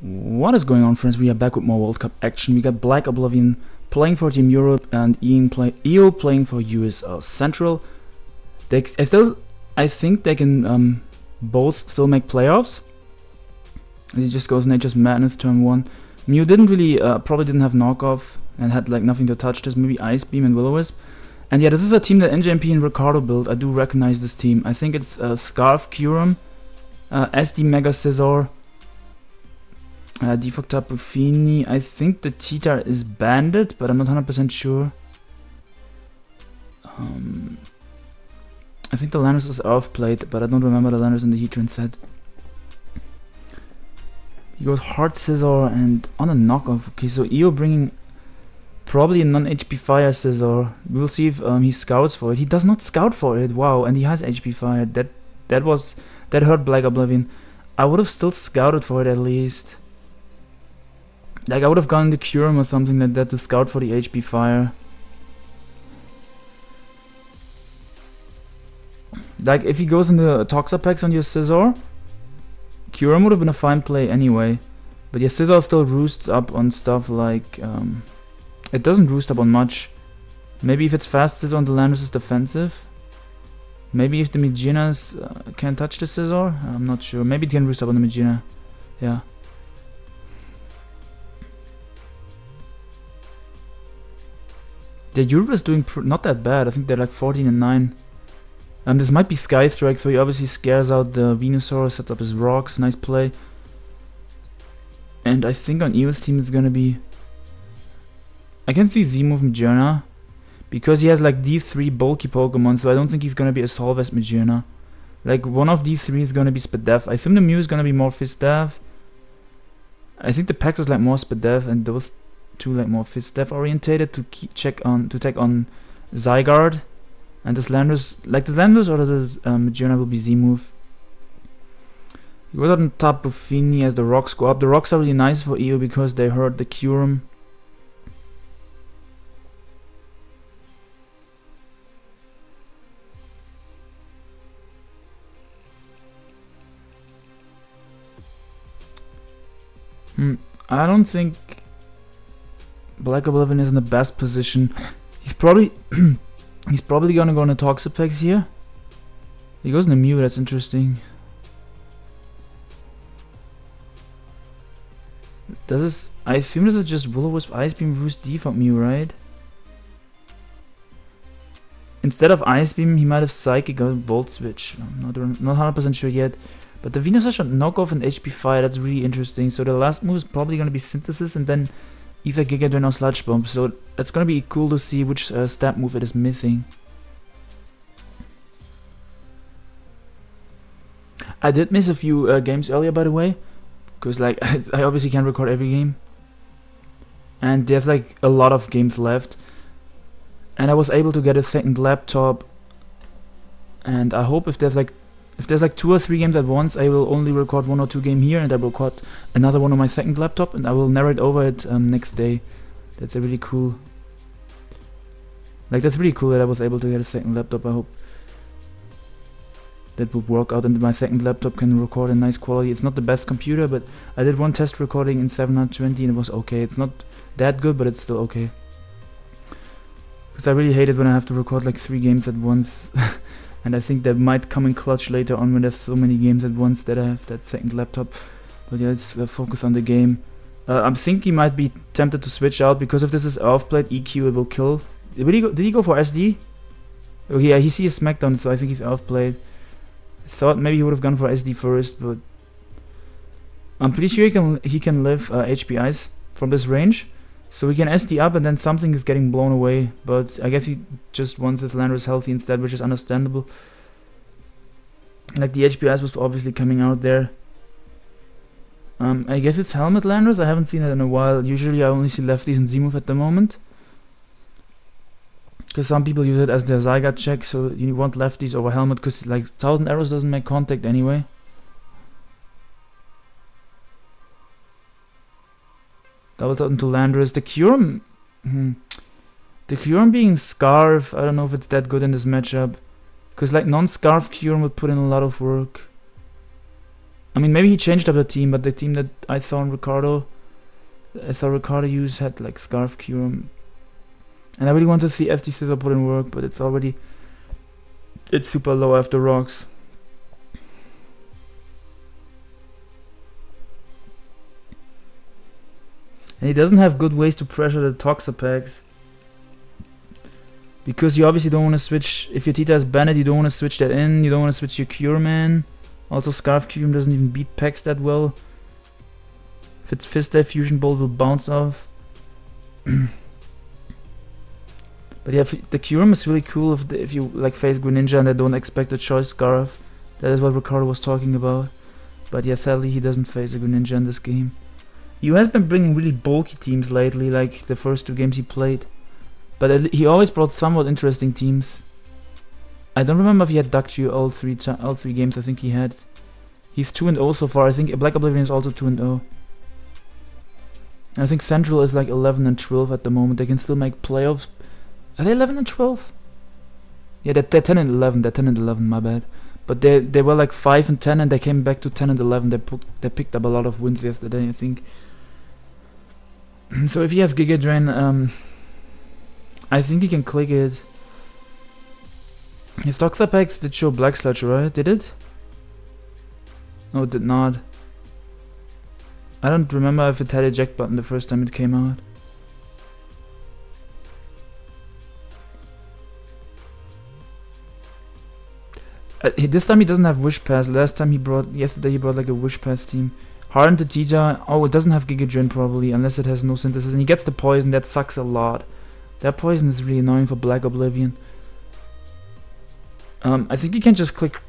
What is going on friends? We are back with more World Cup action. We got Black Oblivion playing for Team Europe and Ian play EO playing for USL Central. They I still I think they can um, both still make playoffs. It just goes Nature's Madness turn one. Mew didn't really uh, probably didn't have knockoff and had like nothing to touch this, maybe Ice Beam and Will-O-Wisp. And yeah, this is a team that NJMP and Ricardo built. I do recognize this team. I think it's uh, Scarf Kyurem, uh, SD Mega Scizor, uh, Buffini. I think the Cheetah is banded, but I'm not 100% sure. Um, I think the Landers is off plate, but I don't remember the Landers in the Heatran set. He goes Hard Scizor and on a knockoff. Okay, so EO bringing probably a non-HP Fire Scizor. We'll see if um, he scouts for it. He does not scout for it. Wow, and he has HP Fire. That that was that hurt Black Oblivion. I would have still scouted for it at least. Like I would have gone to Kyurem or something like that to scout for the HP fire. Like if he goes into Toxapex on your Scizor, Kyurem would have been a fine play anyway. But your Scizor still roosts up on stuff like um, it doesn't roost up on much. Maybe if it's fast Scizor and the Landorus is defensive. Maybe if the Magearnas uh, can touch the Scizor, I'm not sure. Maybe it can roost up on the Magearna. Yeah. The Europe is doing not that bad. I think they're like 14 and 9. Um, this might be Sky Strike, so he obviously scares out the Venusaur, sets up his rocks, nice play. And I think on EO's team it's gonna be... I can see Z-move Magearna, because he has like these three bulky Pokemon, so I don't think he's gonna be a Solvest Magearna. Like one of these three is gonna be Spadef. I think the Mew is gonna be more Fistef. I think the Pax is like more Spadef, and those two like more Fistef orientated to keep check on to take on Zygarde. And this Landorus, like the Landorus or this um, will be Z move. He goes on top of Buffini as the rocks go up. The rocks are really nice for EO because they hurt the Kyurem. Hmm. I don't think Black Oblivion is in the best position. He's probably he's probably gonna go into Toxapex here. He goes into Mew, that's interesting. Does this I assume this is just Will-O-Wisp Ice Beam Roost default Mew, right? Instead of Ice Beam, he might have Psychic or Volt Switch. I'm not not 100% sure yet. But the Venusaur should knock off an HP Fire, that's really interesting. So the last move is probably going to be Synthesis and then either Giga or Sludge Bomb. So it's to be cool to see which uh, stab move it is missing. I did miss a few uh, games earlier, by the way. Because like, I obviously can't record every game. And there's like a lot of games left. And I was able to get a second laptop. And I hope if there's like if there's like two or three games at once, I will only record one or two game here, and I will record another one on my second laptop, and I will narrate over it um, next day. That's a really cool. Like that's really cool that I was able to get a second laptop. I hope that would work out, and my second laptop can record in nice quality. It's not the best computer, but I did one test recording in 720, and it was okay. It's not that good, but it's still okay. Because I really hate it when I have to record like three games at once. and I think that might come in clutch later on when there's so many games at once that I have that second laptop. But yeah, let's uh, focus on the game. Uh, I'm thinking he might be tempted to switch out because if this is off plate EQ, it will kill. Did he go, did he go for SD? Oh yeah, he sees Smackdown, so I think he's off plate. I thought maybe he would have gone for SD first, but I'm pretty sure he can he can live uh, HP Ice from this range. So we can SD up and then something is getting blown away, but I guess he just wants his Landorus healthy instead, which is understandable. Like the HPS was obviously coming out there. Um, I guess it's Helmet Landorus, I haven't seen it in a while. Usually I only see lefties and Z-move at the moment. Because some people use it as their Zygarde check, so you want lefties over Helmet, because like 1000 arrows doesn't make contact anyway. Double tap into Landorus. The Kyurem... Hmm. The Kyurem being Scarf, I don't know if it's that good in this matchup. Because like non-Scarf Kyurem would put in a lot of work. I mean, maybe he changed up the team, but the team that I saw in Ricardo, I saw Ricardo use had like Scarf Kyurem. And I really want to see SD Scizor put in work, but it's already it's super low after rocks. And he doesn't have good ways to pressure the Toxapex. Because you obviously don't want to switch, if your Tita is Bandit, you don't want to switch that in, you don't want to switch your Kyurem. Also Scarf Kyurem doesn't even beat Pex that well. If it's Fist Dive, Fusion Bolt will bounce off. but yeah, the Kyurem is really cool if, the, if you like face Greninja and they don't expect a choice Scarf. That is what Ricardo was talking about. But yeah, sadly he doesn't face a Greninja in this game. He has been bringing really bulky teams lately, like the first two games he played. But he always brought somewhat interesting teams. I don't remember if he had Dugtrio all three all three games. I think he had. He's 2 and 0 so far. I think Black Oblivion is also 2 and 0. I think Central is like 11 and 12 at the moment. They can still make playoffs. Are they 11 and 12? Yeah, they're, they're 10 and 11. They're 10 and 11. My bad. But they they were like 5 and 10, and they came back to 10 and 11. They put, they picked up a lot of wins yesterday. I think. so if he has Giga Drain, um, I think he can click it. His Toxapex did show Black Sludge, right? Did it? No, it did not. I don't remember if it had a jack button the first time it came out. Uh, this time he doesn't have Wish Pass. Last time he brought, yesterday he brought like a Wish Pass team. Harden to Tita. Oh, it doesn't have Giga Drain probably, unless it has no synthesis. And he gets the poison. That sucks a lot. That poison is really annoying for Black Oblivion. Um, I think you can just click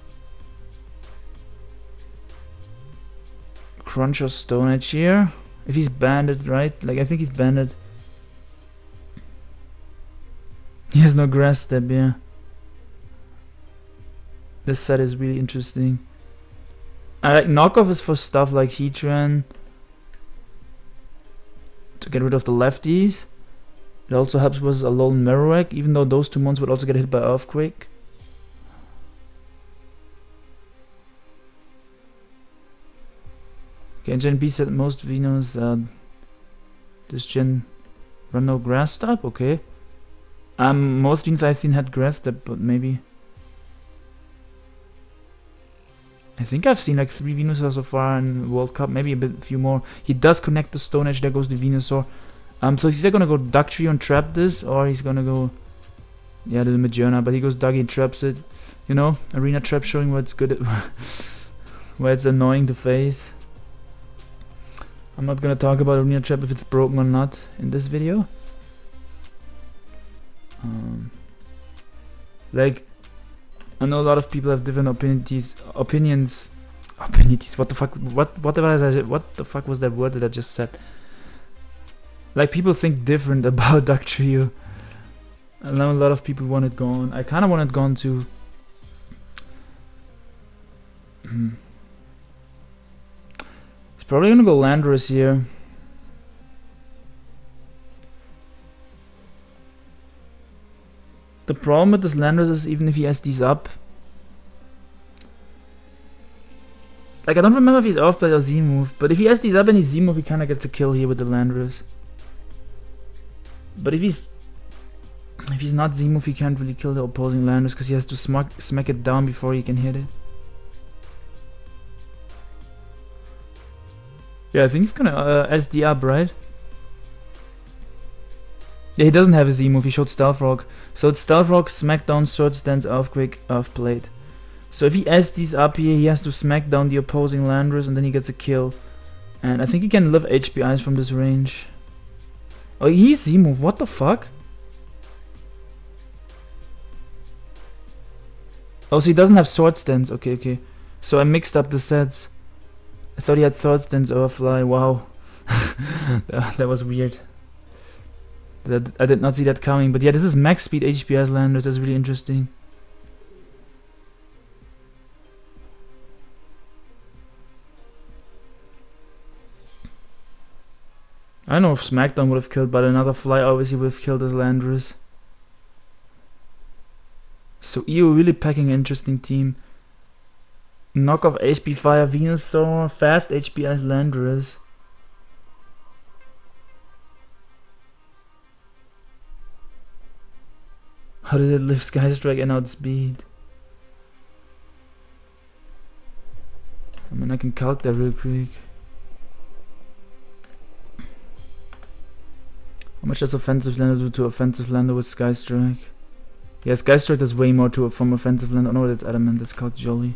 Crunch or Stone Edge here. If he's banded, right? Like, I think he's banded. He has no grass step, yeah. This set is really interesting. I like knockoff is for stuff like Heatran to get rid of the lefties. It also helps with Alolan Marowak, even though those two mons would also get hit by Earthquake. Okay, Gen B said most Venus, uh, this Gen run no grass type, okay. Um, most Venus I've seen had grass type, but maybe. I think I've seen like three Venusaur so far in World Cup, maybe a bit few more. He does connect the Stone Edge, there goes the Venusaur. Um, so he's either gonna go Dugtrio and trap this, or he's gonna go, yeah, the Magearna, but he goes Dougie and traps it. You know, Arena Trap showing what's good where it's annoying to face. I'm not gonna talk about Arena Trap if it's broken or not in this video. Um, like, I know a lot of people have different opinions. Opinions. Opinions. What the fuck? What? What was I? What the fuck was that word that I just said? Like people think different about Dugtrio. I know a lot of people want it gone. I kind of want it gone too. Hmm. Probably gonna go Landorus here. The problem with this Landorus is even if he has these up. Like I don't remember if he's off by or Z move, but if he has these up and he's Z move, he kinda gets a kill here with the Landorus. But if he's if he's not Z move, he can't really kill the opposing Landorus because he has to smack smack it down before he can hit it. Yeah, I think he's gonna uh, SD up, right? Yeah, he doesn't have a Z move, he showed Stealth Rock. So it's Stealth Rock, Smackdown, Swords Dance, Earthquake, Earth Plate. So if he SDs up here, he has to smack down the opposing Landorus and then he gets a kill. And I think he can live HP Ice from this range. Oh, he's Z move, what the fuck? Oh, so he doesn't have Swords Dance, okay, okay. So I mixed up the sets. I thought he had Swords Dance Overfly. Wow. that was weird. That I did not see that coming. But yeah, this is max speed HPS landers. That's really interesting. I don't know if SmackDown would have killed, but another fly obviously would have killed as Landorus. So EO really packing an interesting team. Knock off HP Fire Venusaur, fast HP Ice How did it lift Sky Strike and outspeed? I mean, I can calc that real quick. How much does offensive lander do to offensive lander with Sky Strike? Yeah, Sky Strike does way more to from offensive lander. Oh no, that's adamant. That's called Jolly.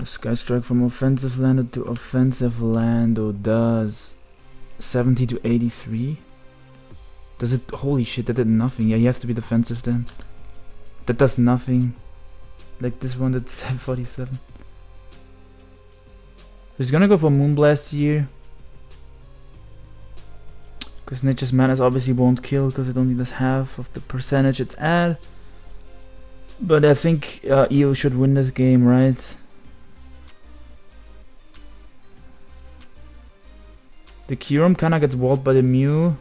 Uh, Sky Strike from offensive lander to offensive lander does 70 to 83. Does it? Holy shit, that did nothing. Yeah, you have to be defensive then. That does nothing. Like this one, that's 747. He's gonna go for Moonblast here. Because Nature's Madness obviously won't kill because it only does half of the percentage it's at. But I think uh, EO should win this game, right? The Kyurem kinda gets walled by the Mew.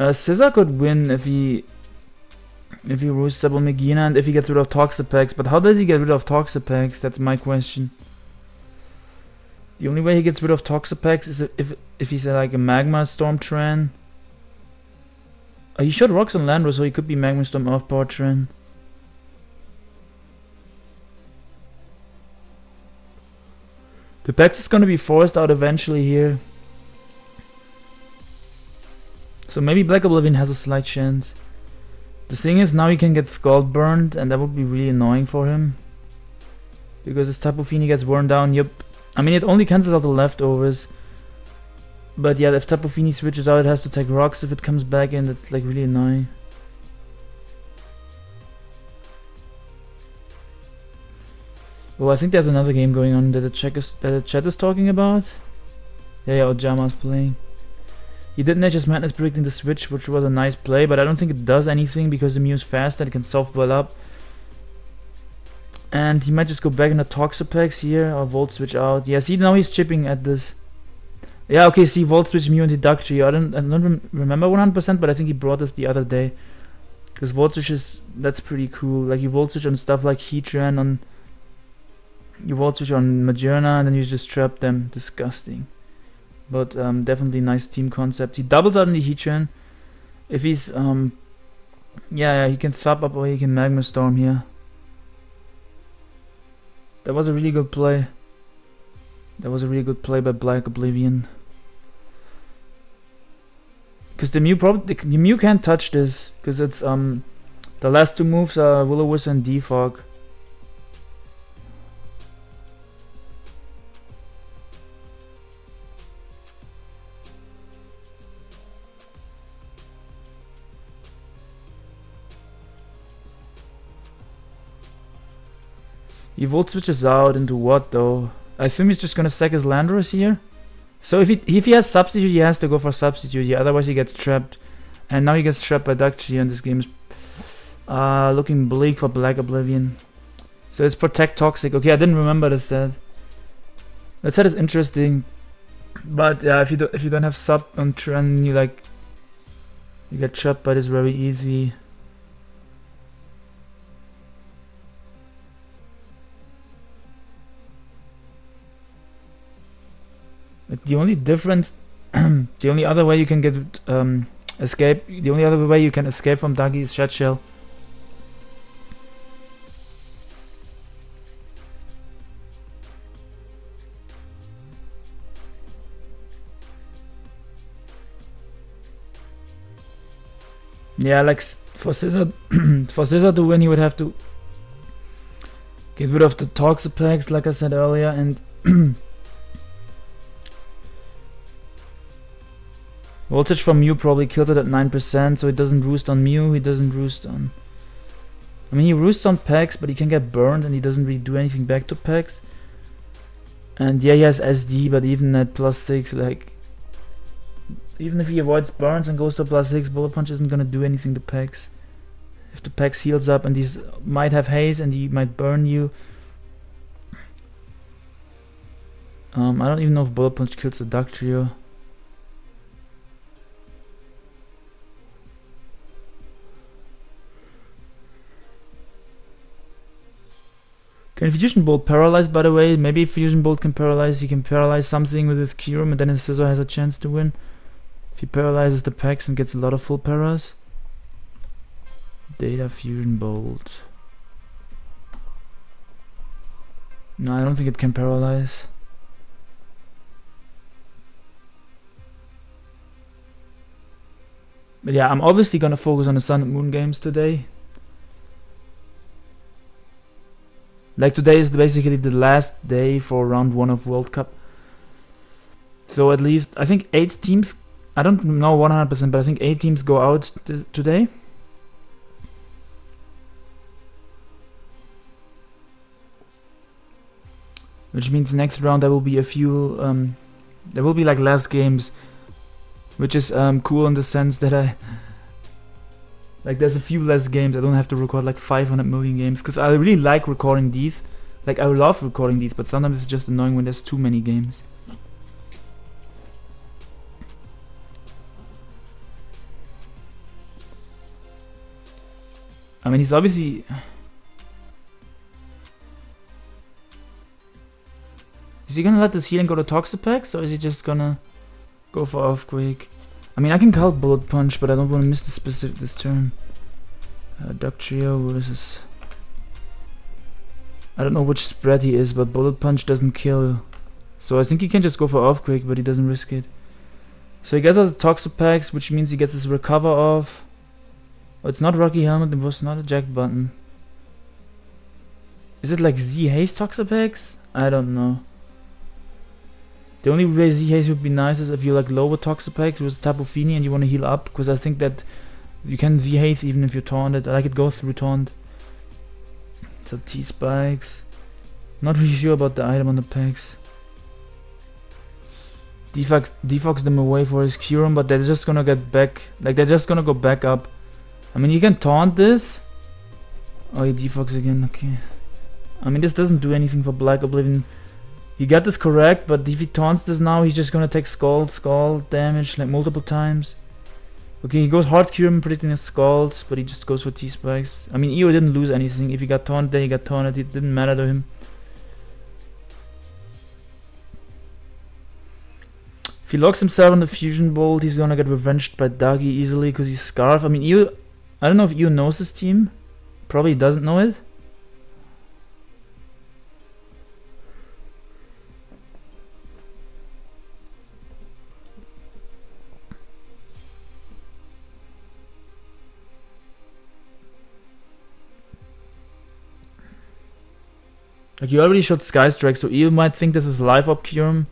Uh, Scizor could win if he if he roosts Double Magearna and if he gets rid of Toxapex. But how does he get rid of Toxapex? That's my question. The only way he gets rid of Toxapex is if if he's like a Magma Storm Tren. Uh, he shot rocks on Landro, so he could be Magma Storm off power Tren. The Pex is gonna be forced out eventually here. So maybe Black Oblivion has a slight chance. The thing is, now he can get Scald burned, and that would be really annoying for him. Because his Tapu Fini gets worn down, yep. I mean, it only cancels out the leftovers. But yeah, if Tapu Fini switches out, it has to take rocks if it comes back in. That's like really annoying. Well, I think there's another game going on that the, chat is, that the chat is talking about. Yeah, yeah, Ojama's playing. He did Nature's Madness predicting the switch, which was a nice play, but I don't think it does anything because the Mew's fast and it can softball up. And he might just go back in the Toxapex here, or Volt Switch out. Yeah, see, now he's chipping at this. Yeah, okay, see, Volt Switch Mew and Dugtrio. I don't, I don't rem remember 100%, but I think he brought this the other day. Because Volt Switch is, that's pretty cool. Like, you Volt Switch on stuff like Heatran, on... You Volt Switch on Magearna, and then you just trap them. Disgusting. But um, definitely nice team concept. He doubles out in the Heatran. If he's, um, yeah, yeah, he can Thwap up or he can Magma Storm here. That was a really good play. That was a really good play by Black Oblivion. Because the Mew probably the Mew can't touch this because it's um the last two moves are Will-O-Wisp and Defog. He volt switches out into what though? I assume he's just gonna sack his Landorus here. So if he if he has substitute, he has to go for substitute. Yeah, otherwise he gets trapped. And now he gets trapped by Dugtrio, and this game is uh, looking bleak for Black Oblivion. So it's protect toxic. Okay, I didn't remember the set. That set is interesting, but yeah, if you do if you don't have sub on Tren, you like you get trapped by this very easy. Like the only difference, the only other way you can get um, escape, the only other way you can escape from Dagi is Shed Shell. Yeah, like for Scizor, for Scizor to win, he would have to get rid of the Toxapex, like I said earlier, and Voltage from Mew probably kills it at 9%, so he doesn't roost on Mew, he doesn't roost on... I mean, he roosts on Pex, but he can get burned and he doesn't really do anything back to Pex. And yeah, he has SD, but even at plus 6, like... Even if he avoids burns and goes to plus 6, Bullet Punch isn't gonna do anything to Pex. If the Pex heals up and he might have haze and he might burn you. Um, I don't even know if Bullet Punch kills the Dugtrio. Can Fusion Bolt paralyze, by the way? Maybe if Fusion Bolt can paralyze, he can paralyze something with his Kyurem, and then his Scizor has a chance to win. If he paralyzes the packs and gets a lot of full paras. Data Fusion Bolt. No, I don't think it can paralyze. But yeah, I'm obviously gonna focus on the Sun and Moon games today. Like today is basically the last day for round one of World Cup. So at least I think eight teams. I don't know 100%, but I think eight teams go out today. Which means next round there will be a few. Um, there will be like less games, which is um, cool in the sense that I like there's a few less games. I don't have to record like 500 million games because I really like recording these. Like I love recording these, but sometimes it's just annoying when there's too many games. I mean, he's obviously. Is he gonna let this healing go to Toxapex, or is he just gonna go for Earthquake? I mean, I can call it Bullet Punch, but I don't want to miss the specific this turn. Uh, Dugtrio versus... I don't know which spread he is, but Bullet Punch doesn't kill. So I think he can just go for Earthquake, but he doesn't risk it. So he gets us Toxapex, which means he gets his Recover off. Oh, it's not Rocky Helmet, it was not a Jack button. Is it like Z Haste Toxapex? I don't know. The only way Z haste would be nice is if you like lower Toxapex with Tapu Fini and you want to heal up, because I think that you can Z haste even if you're taunted. I like it goes through taunt. So T spikes. Not really sure about the item on the packs. Defogs defogs them away for his Kyurem, but they're just gonna get back. Like they're just gonna go back up. I mean, you can taunt this. Oh, he defogs again. Okay. I mean, this doesn't do anything for Black Oblivion. You got this correct, but if he taunts this now, he's just gonna take Scald, Scald damage like multiple times. Okay, he goes hard Kyurem predicting a Scald, but he just goes for T-Spikes. I mean, Io didn't lose anything. If he got taunted, then he got taunted. It didn't matter to him. If he locks himself on the Fusion Bolt, he's gonna get revenged by Dagi easily because he's Scarf. I mean, Io... I don't know if Io knows his team. Probably doesn't know it. Like you already shot Sky Strike, so you might think this is live up Kyurem.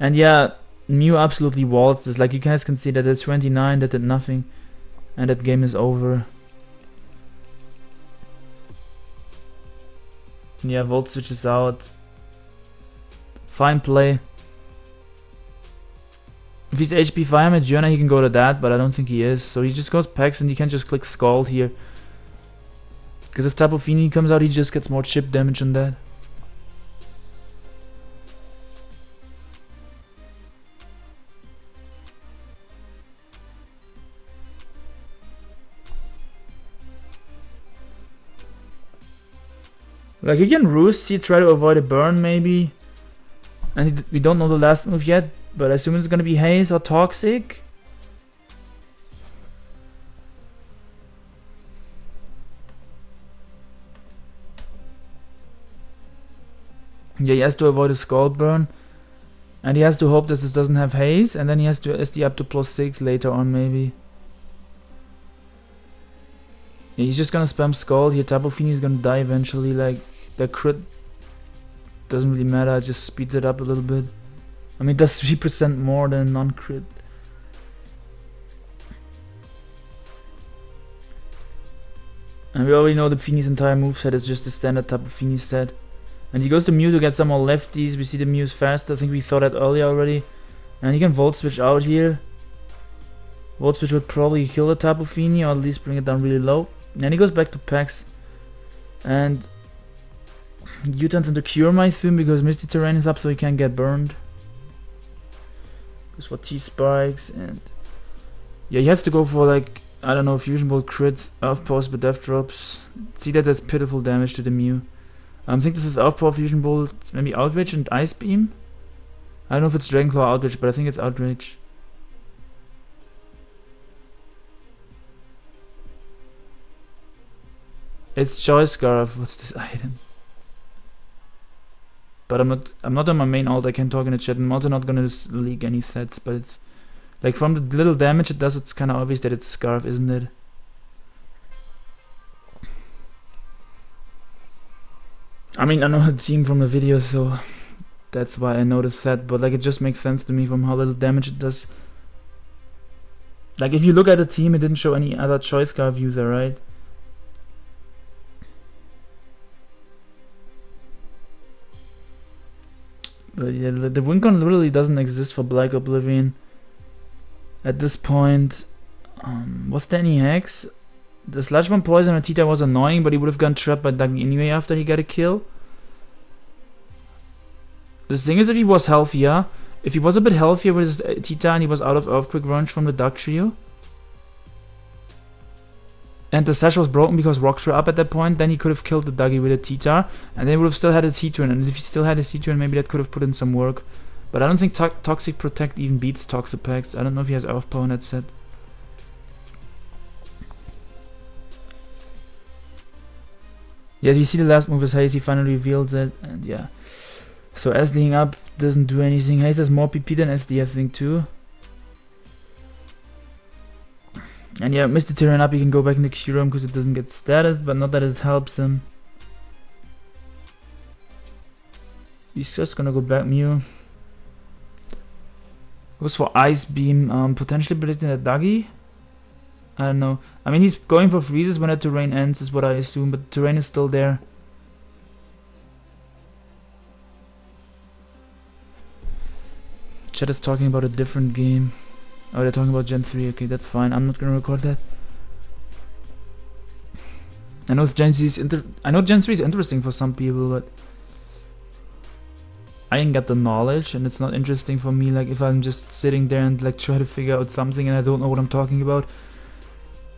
And yeah, Mew absolutely waltzed this. Like you guys can see that at 29 that did nothing. And that game is over. Yeah, Volt switches out. Fine play. If he's HP 5 at Joanna, he can go to that, but I don't think he is. So he just goes Pex and he can just click Scald here. Because if Tapu Fini comes out, he just gets more chip damage on that. Like he can roost, he try to avoid a burn maybe. And we don't know the last move yet, but I assume it's gonna be Haze or Toxic. Yeah, he has to avoid a Scald Burn. And he has to hope that this doesn't have Haze, and then he has to SD up to plus 6 later on maybe. Yeah, he's just gonna spam Scald here, Tapu Fini is gonna die eventually, like the crit doesn't really matter, it just speeds it up a little bit. I mean, does 3% more than non-crit. And we already know the Fini's entire moveset is just a standard type of Fini set. And he goes to Mew to get some more lefties. We see the Mew's fast. I think we saw that earlier already. And he can Volt Switch out here. Volt Switch would probably kill the Tapu Fini or at least bring it down really low. And he goes back to Pex. And U-turns into Cure I assume because Misty Terrain is up so he can't get burned. Goes for T-Spikes and... Yeah, he has to go for like, I don't know, Fusion Bolt crit, Earth Post, but Death Drops. See that as pitiful damage to the Mew. I think this is Outpower Fusion Bolt, maybe Outrage and Ice Beam. I don't know if it's Dragon Claw Outrage, but I think it's Outrage. It's Choice Scarf. What's this item? But I'm not. I'm not on my main alt. I can talk in the chat. I'm also not gonna leak any sets. But it's like from the little damage it does. It's kind of obvious that it's Scarf, isn't it? I mean, I know the team from the video, so that's why I noticed that. But like, it just makes sense to me from how little damage it does. Like, if you look at the team, it didn't show any other choice scarf user, right? Yeah, the, Wincon really doesn't exist for Black Oblivion. At this point, um, was there any hacks? The Sludge Bomb Poison on Tita was annoying, but he would have gone trapped by Duggy anyway after he got a kill. The thing is, if he was healthier, if he was a bit healthier with his uh, Tita and he was out of Earthquake Range from the Dugtrio, and the sash was broken because rocks were up at that point, then he could have killed the Duggy with a Tita, and they would have still had a T-turn, and if he still had a T-turn, maybe that could have put in some work. But I don't think to Toxic Protect even beats Toxapex. I don't know if he has Earth Power in that set. Yes, we see the last move is he finally reveals it, and yeah. So SDing up doesn't do anything. Haze has more PP than SD, I think, too. And yeah, Misty Terrain up, he can go back in the Kyurem because it doesn't get status, but not that it helps him. He's just gonna go back Mew. Goes for Ice Beam, um, potentially predicting a Duggy. I don't know. I mean, he's going for freezes when the terrain ends, is what I assume, but the terrain is still there. Chat is talking about a different game. Oh, they're talking about Gen 3. Okay, that's fine. I'm not gonna record that. I know Gen 3 is inter I know Gen 3 is interesting for some people, but I ain't got the knowledge, and it's not interesting for me. Like if I'm just sitting there and like try to figure out something and I don't know what I'm talking about.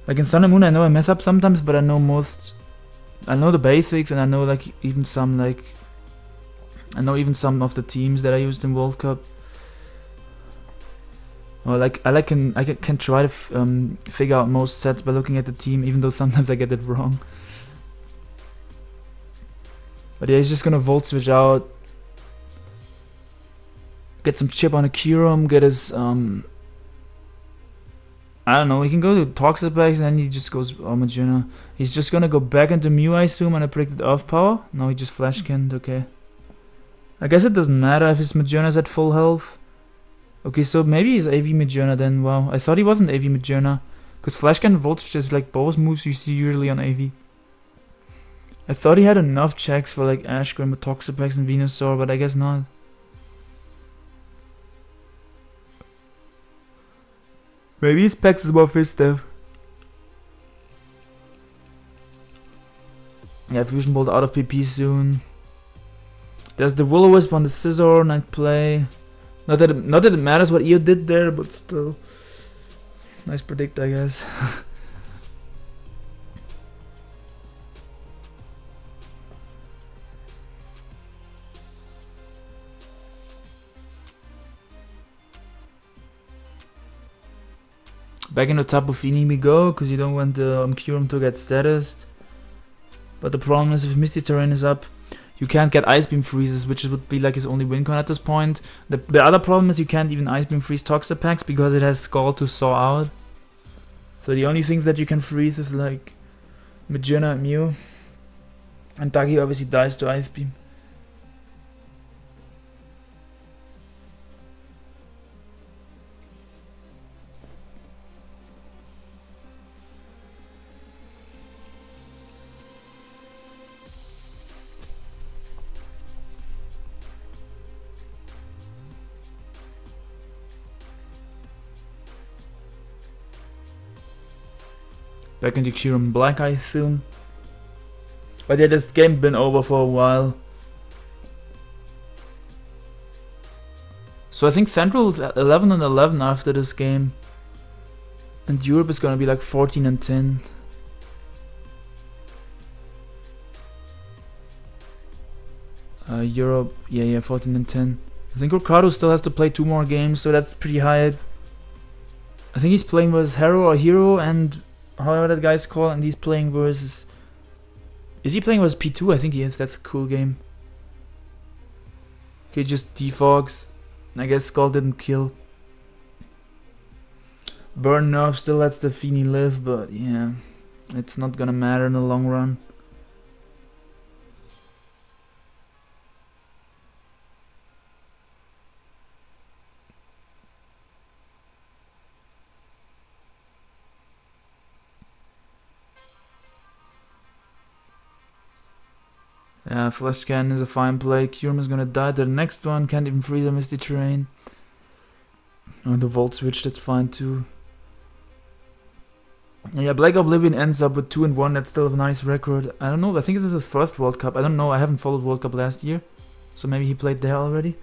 Like in Sun and Moon, I know I mess up sometimes, but I know most. I know the basics, and I know like even some like. I know even some of the teams that I used in World Cup. Well, like I like can I can try to um, figure out most sets by looking at the team, even though sometimes I get it wrong. But yeah, he's just gonna volt switch out, get some chip on a get his um. I don't know. He can go to Toxapex and then he just goes Magearna. He's just gonna go back into Mew, I assume, and I predicted Earth Power. No, he just Flash canned. Okay. I guess it doesn't matter if his Magearna's at full health. Okay, so maybe he's AV Magearna then. Wow, I thought he wasn't AV Magearna. Because Flash Cannon Voltage is like both moves you see usually on AV. I thought he had enough checks for like Ash Grim, Toxapex, and Venusaur, but I guess not. Maybe his Pex is more fist stuff. Yeah, Fusion Bolt out of PP soon. There's the Will-O-Wisp on the Scizor, night play. Not that it, not that it matters what Eo did there, but still. Nice predict, I guess. Back into Tapu Fini we go, because you don't want the um, Kyurem to get status. But the problem is if Misty Terrain is up, you can't get Ice Beam freezes, which would be like his only win con at this point. The, the other problem is you can't even Ice Beam freeze Toxapex because it has Scald to saw out. So the only things that you can freeze is like Magearna and Mew. And Duggy obviously dies to Ice Beam. Into Kyurem Black, I assume. But yeah, this game been over for a while. So I think Central is at 11 and 11 after this game. And Europe is gonna be like 14 and 10. Uh, Europe, yeah, yeah, 14 and 10. I think Ricardo still has to play two more games, so that's pretty high. I think he's playing with Hero or Hero and however that guy's called, and he's playing versus. Is he playing versus P2? I think he is. That's a cool game. Okay, just defogs. I guess Scald didn't kill. Burn Nerf still lets the Fini live, but yeah, it's not gonna matter in the long run. Yeah, Flash Cannon is a fine play. Kyurem is gonna die. The next one can't even freeze a Misty Terrain. Oh, the Volt Switch, that's fine too. Yeah, Black Oblivion ends up with 2 and 1. That's still a nice record. I don't know. I think this is his first World Cup. I don't know. I haven't followed World Cup last year. So maybe he played there already.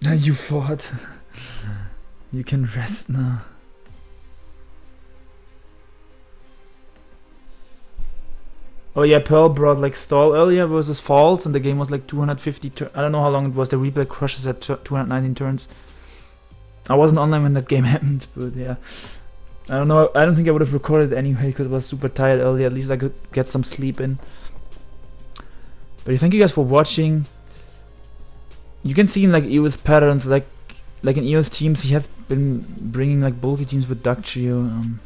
you fought. you can rest now. Oh yeah, Pearl brought like stall earlier versus Falls, and the game was like 250. I don't know how long it was. The replay crushes at 219 turns. I wasn't online when that game happened, but yeah. I don't know. I don't think I would have recorded anyway because I was super tired earlier. At least I could get some sleep in. But thank you guys for watching. You can see in like EOS patterns, like like in EOS teams, he has been bringing like bulky teams with Dugtrio. Um,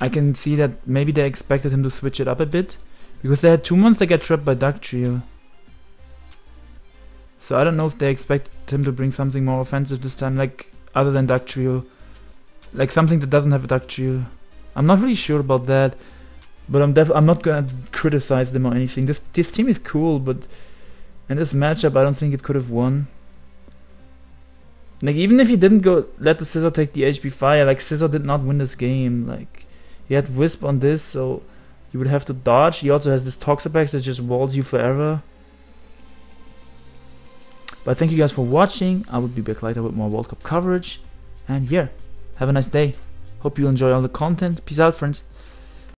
I can see that maybe they expected him to switch it up a bit. Because they had two months they get trapped by Dugtrio. So I don't know if they expect him to bring something more offensive this time, like other than Dugtrio. Like something that doesn't have a Trio. I'm not really sure about that. But I'm def I'm not gonna criticize them or anything. This this team is cool, but in this matchup I don't think it could have won. Like even if he didn't go let the Scizor take the HP fire, like Scizor did not win this game. Like he had Wisp on this, so you would have to dodge. He also has this Toxapex that just walls you forever. But thank you guys for watching. I will be back later with more World Cup coverage. And yeah, have a nice day. Hope you enjoy all the content. Peace out, friends.